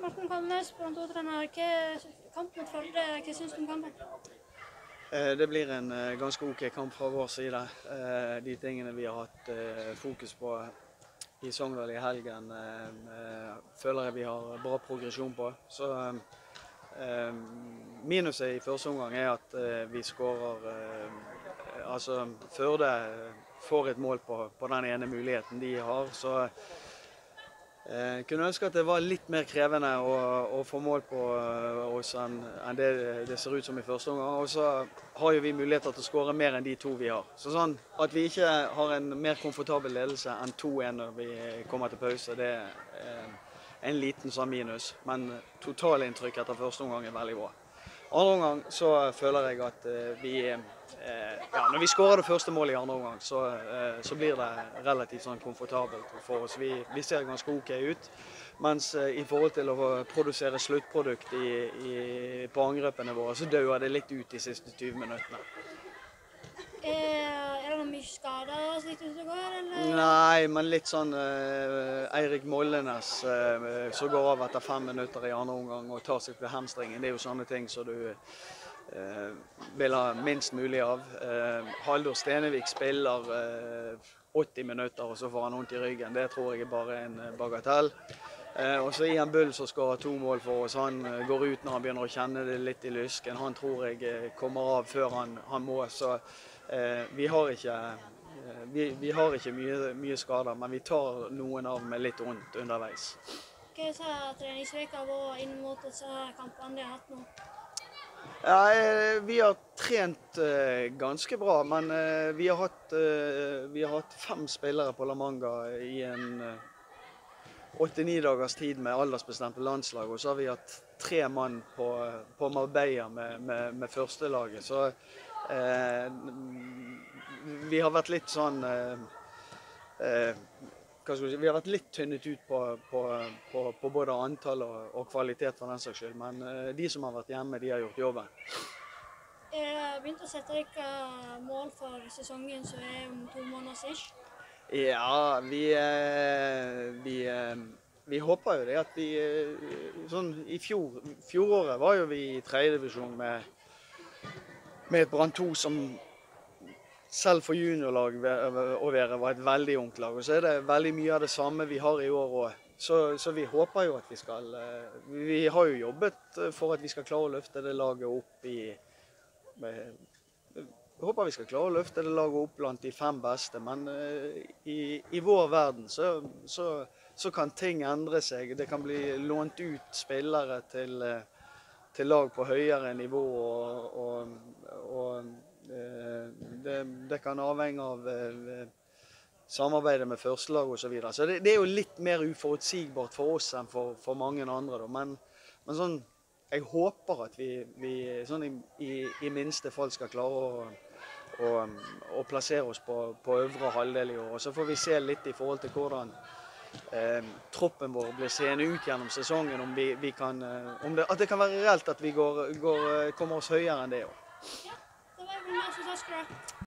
Morten Kalnes, Brann 2-trener. Kamp mot Førde, hva syns du om kampen? Eh, det blir en eh, ganske OK kamp fra vår side. Eh, de tingene vi har hatt fokus på i Sogndal i helgen, føler jeg vi har bra progresjon på. Så Minuset i første omgang er at vi skårer Altså Førde får et mål på, på den ene muligheten de har. så jeg eh, kunne ønske at det var litt mer krevende å, å få mål på eh, oss enn, enn det det ser ut som i første omgang. Og så har jo vi muligheter til å skåre mer enn de to vi har. Så sånn At vi ikke har en mer komfortabel ledelse enn 2-1 når vi kommer til pause, det er en liten sånn minus. Men totalinntrykket etter første omgang er veldig bra. Andre omgang så føler jeg at eh, vi Eh, ja, når vi skårer det første målet i andre omgang, så, eh, så, blir det relativt sånn komfortabelt for oss. Vi, vi ser ganske OK ut. Mens eh, i forhold til å produsere sluttprodukt i, i, på angrepene våre, så dauer det litt ut de siste 20 minuttene. Er, Nei, men litt sånn uh, Eirik Mollenes uh, som går av etter fem minutter i andre omgang og tar seg til hamstringen. Det er jo sånne ting som du uh, vil ha minst mulig av. Uh, Haldor Stenevik spiller 80 eh, minutter, og så får han vondt i ryggen. Det tror jeg er bare en bagatell. Og så Ian Bull som skårer to mål for oss. Han går ut når han begynner å kjenne det litt i lysken. Han tror jeg kommer av før han, han må. Så eh, vi har ikke, vi, vi har ikke mye, mye, skader, men vi tar noen av med litt vondt underveis. Hva har treningsveka vært inn mot disse kampene de har hatt nå? Ja, eh, Vi har trent uh, ganske bra, men vi, har hatt, vi, har hatt, fem spillere på La Manga i en åtte-ni dagers tid med aldersbestemte landslag. Og så har vi hatt tre mann på, på Marbella med, med, med førstelaget. Så vi har vært litt sånn si, vi har vært litt tynnet ut på, på, på, på både antall og, og, kvalitet, for den saks skyld. Men uh, de som har vært hjemme, de har gjort jobben. Er det begynt å sette dere mål for sesongen som er om to måneder ish? Ja, vi, vi, vi håper jo det at vi Sånn i fjor Fjoråret var jo vi i tredjedivisjon med, med et Brann 2 som selv for juniorlag å være var et veldig ungt lag. Og så er det veldig mye av det samme vi har i år òg. Så, så, vi håper jo at vi skal eh, Vi har jo jobbet for at vi skal klare å løfte det laget opp i Jeg håper vi skal klare å løfte det laget opp blant de fem beste, men eh, i, i vår verden så, så, så, kan ting endre seg. Det kan bli lånt ut spillere til, eh, til lag på høyere nivå. og, og, og Eh, det, det, kan avhenge av eh, samarbeidet med førstelag osv. Så, videre. så det, det, er jo litt mer uforutsigbart for oss enn for, for mange andre. Men, men, sånn, jeg håper at vi, vi sånn i, i, i, minste fall skal klare å, å, å plassere oss på, på, øvre halvdel i år. Og Så får vi se litt i forhold til hvordan eh, troppen vår blir seende ut gjennom sesongen. Om, vi, vi kan, eh, om det, at det kan være reelt at vi går, går, kommer oss høyere enn det i masz, Zośka.